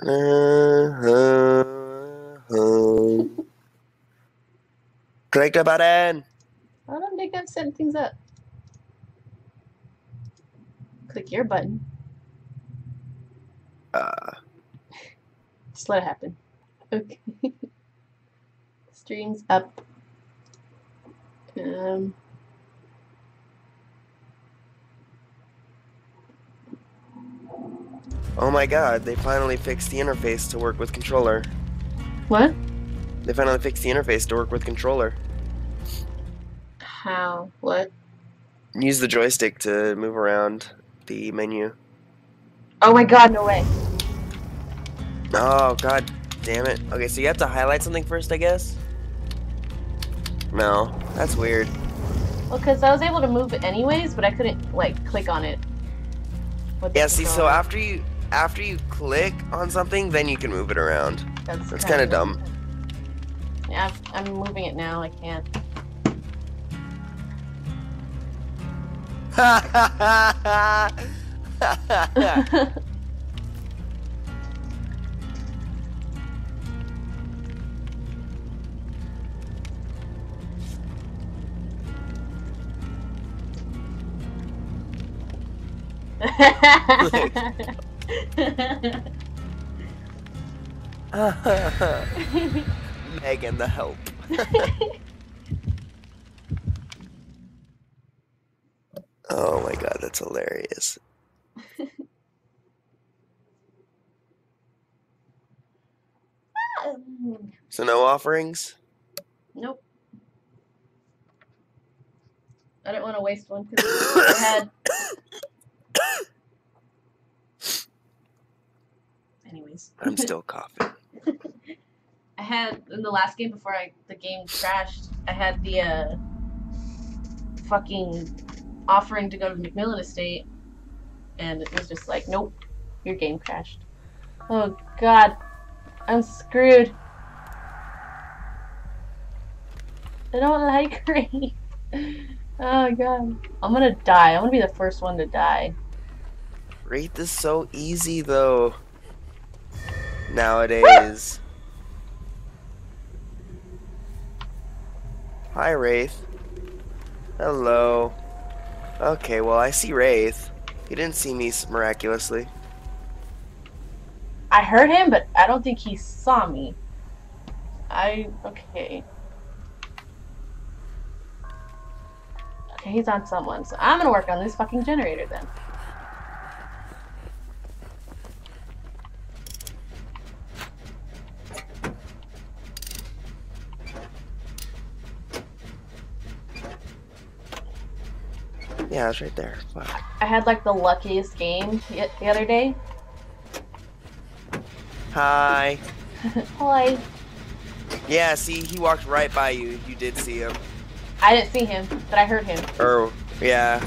Klik the button. I don't think I've set things up. Click your button. Uh, Just let it happen. Okay. Streams up. Um. Oh my god, they finally fixed the interface to work with controller. What? They finally fixed the interface to work with controller. How? What? Use the joystick to move around the menu. Oh my god, no way. Oh god damn it. Okay, so you have to highlight something first, I guess? No, that's weird. Well, because I was able to move it anyways, but I couldn't, like, click on it. Yeah, see, so after you after you click on something, then you can move it around. That's, That's kind of dumb. Yeah, I'm moving it now. I can't. Megan, the help. oh my god, that's hilarious. So no offerings? nope. I didn't want to waste one because I had. Anyways. I'm still coughing. I had in the last game before I the game crashed. I had the uh, fucking offering to go to MacMillan Estate, and it was just like, nope, your game crashed. Oh god, I'm screwed. I don't like rain. Oh god, I'm gonna die. I'm gonna be the first one to die. Rate this so easy though. Nowadays. Hi Wraith. Hello. Okay, well I see Wraith. He didn't see me miraculously. I heard him, but I don't think he saw me. I okay. Okay, he's on someone, so I'm gonna work on this fucking generator then. Yeah, it's right there. I had like the luckiest game the the other day. Hi. Hi. Yeah, see, he walked right by you. You did see him. I didn't see him, but I heard him. Or, yeah.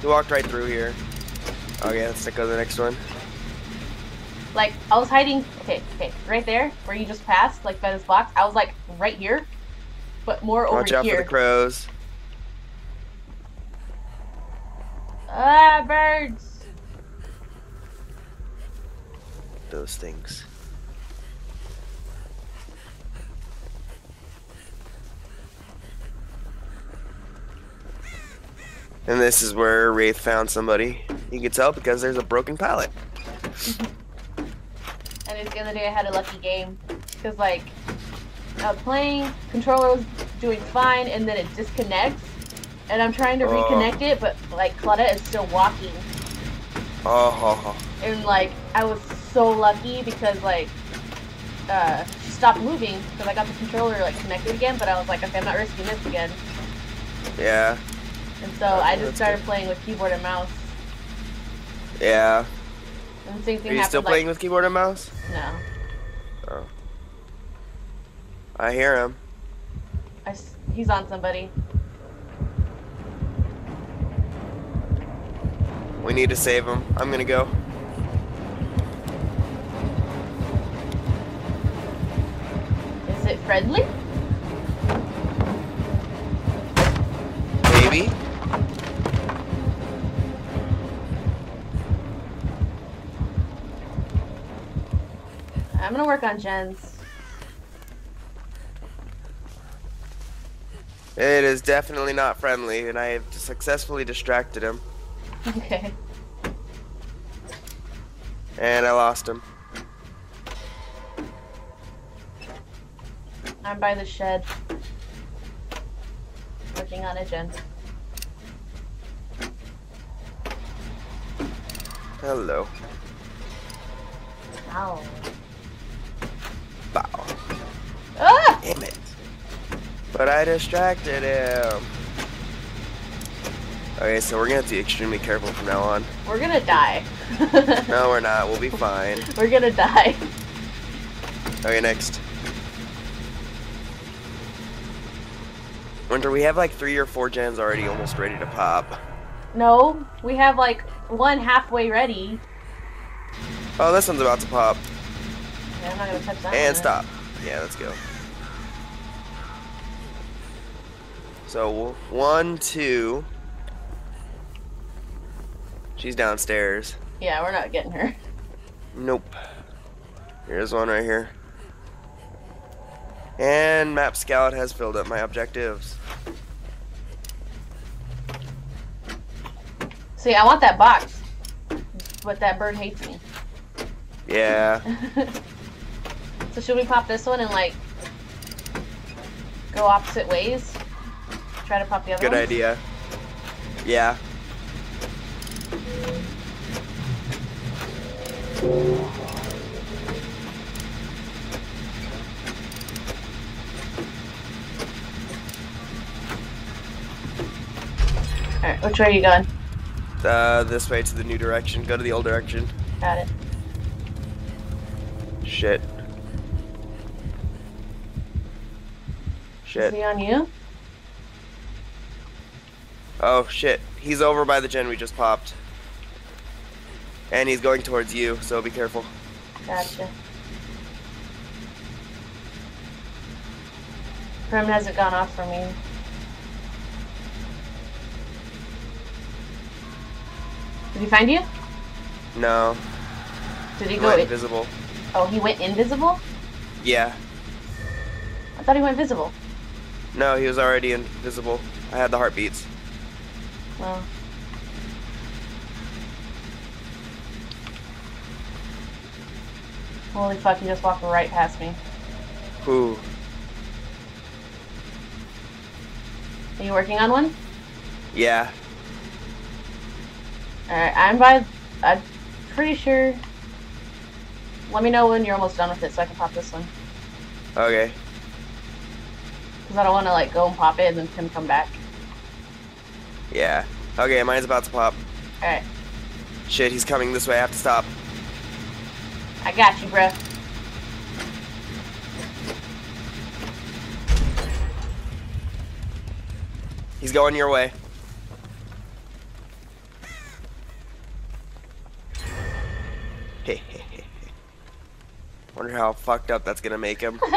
He walked right through here. Okay, let's go to the next one. Like I was hiding. Okay, okay, right there where you just passed, like by this box. I was like right here, but more over here. Watch out for the crows. Ah, birds. Those things. And this is where Wraith found somebody. You can tell because there's a broken pallet. And it's the other day I had a lucky game because like I was playing, controller was doing fine, and then it disconnects, and I'm trying to Oh. reconnect it, but like Claudette is still walking, Oh, ho, ho. and like I was so lucky because like uh, she stopped moving because I got the controller like connected again, but I was like, okay, I'm not risking this again, yeah, and so I just started good. playing with keyboard and mouse. yeah. And the same thing Are you happened. still like, playing with keyboard and mouse? No, Oh. I hear him. I he's on somebody. We need to save him. I'm gonna go. Is it friendly? Maybe. I'm gonna work on gens. It is definitely not friendly, and I have successfully distracted him. Okay. And I lost him. I'm by the shed. Working on a gen. Hello. Ow. Bow. Ah! Damn it. But I distracted him. Okay, so we're gonna have to be extremely careful from now on. We're gonna die. No, we're not. We'll be fine. We're gonna die. Okay, next. Winter, we have like three or four gens already almost ready to pop. No, we have like one halfway ready. Oh, this one's about to pop. Okay, I'm not gonna touch that. And one. stop. Yeah, let's go. So, one, two. She's downstairs. Yeah, we're not getting her. Nope. Here's one right here. And Map Scout has filled up my objectives. See, I want that box, but that bird hates me. Yeah. so should we pop this one and like go opposite ways? Try to pop the other one. Good one. idea. Yeah. All right, which way are you going? Uh, this way to the new direction. Go to the old direction. Got it. Shit. Is Shit. he on you? Oh, shit. He's over by the gen we just popped. And he's going towards you, so be careful. Gotcha. Prim hasn't gone off for me. Did he find you? No. Did he He go? went in- invisible. oh, he went invisible. Yeah. I thought he went visible. No, he was already invisible. I had the heartbeats. Well. Holy fuck, he just walked right past me. Whew. Are you working on one? Yeah. Alright, I'm by. I'm pretty sure. Let me know when you're almost done with it so I can pop this one. Okay. Because I don't want to, like, go and pop it and then him come back. Yeah. Okay, mine's about to pop. Alright, Shit, he's coming this way. I have to stop. I got you, bruh. He's going your way. Wonder how fucked up that's gonna make him.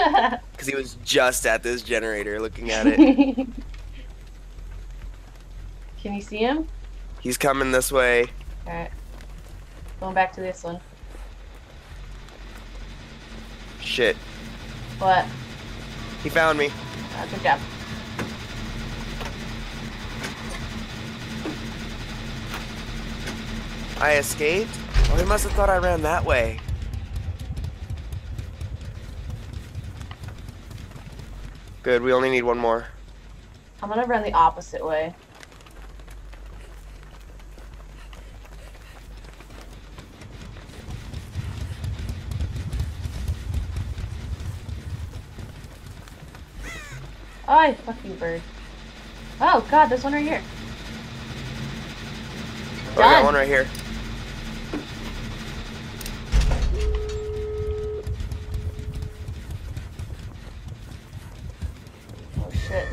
Because he was just at this generator looking at it. Can you see him? He's coming this way. Alright. Going back to this one. Shit. What? He found me. Uh, good job. I escaped? Oh, he must have thought I ran that way. Good, we only need one more. I'm gonna run the opposite way. Oh, fuck you bird. Oh god, there's one right here. Oh, I got one right here. Oh shit.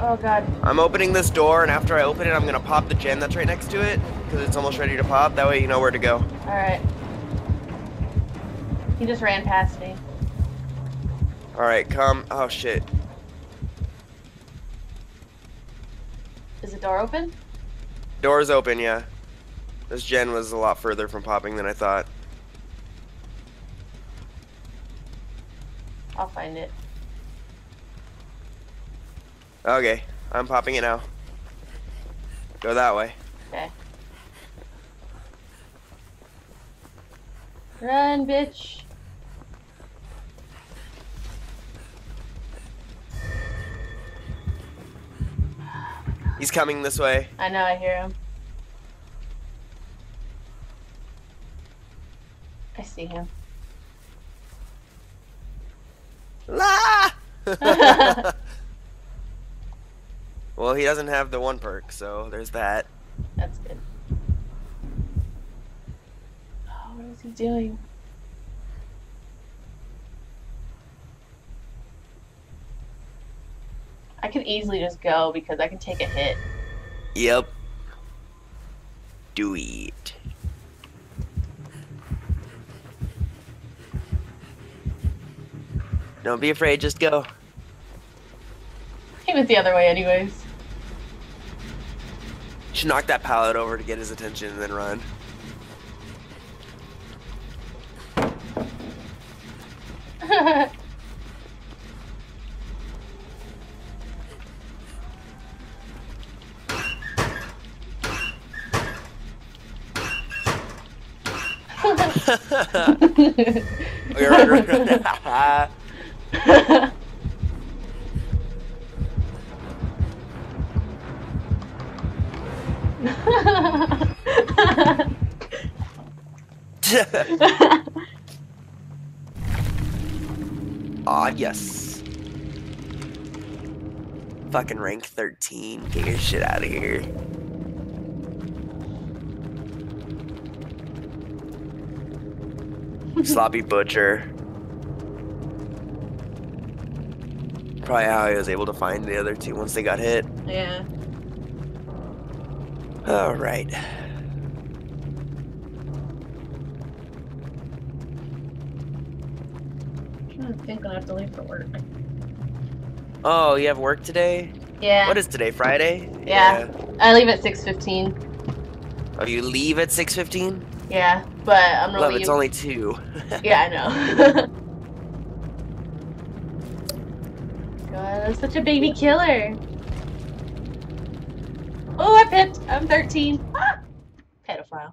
Oh god. I'm opening this door, and after I open it, I'm gonna pop the gen that's right next to it, because it's almost ready to pop. That way you know where to go. Alright. He just ran past me. Alright, come. Oh, shit. Is the door open? Door's open, yeah. This gen was a lot further from popping than I thought. I'll find it. Okay, I'm popping it now. Go that way. Okay. Run, bitch. He's coming this way. I know, I hear him. I see him. La! well, he doesn't have the one perk, so there's that. That's good. Oh, what is he doing? I could easily just go because I can take a hit. Yep. Do it. Don't be afraid, just go. He went the other way anyways. You should knock that pallet over to get his attention and then run. Okay, run, run, run. Aw, yes. Fucking rank 13. Get your shit out of here. Sloppy Butcher. Probably how he was able to find the other two once they got hit. yeah. Alright. I think I have to leave for work. Oh, you have work today? Yeah. What is today? Friday? Yeah. I leave at six fifteen. Oh, you leave at 6.15? Yeah, but I'm Love, really it's only 2. Yeah, I know. God, I'm such a baby killer. Oh, I pipped. I'm 13. Ah! Pedophile.